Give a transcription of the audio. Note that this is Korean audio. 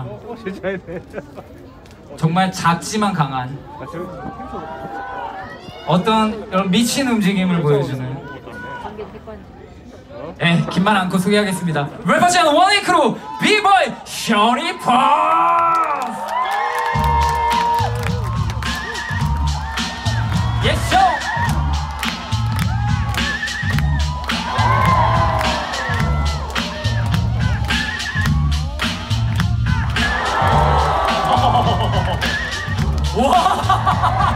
어, 진짜네. 정말 작지만 강한. 어떤 이런 미친 움직임을 보여주는 예, 긴말 않고 소개하겠습니다. 랩하지 않은 원웨이 크루 비보이 쇼니 퍼스 예쇼 哇哈哈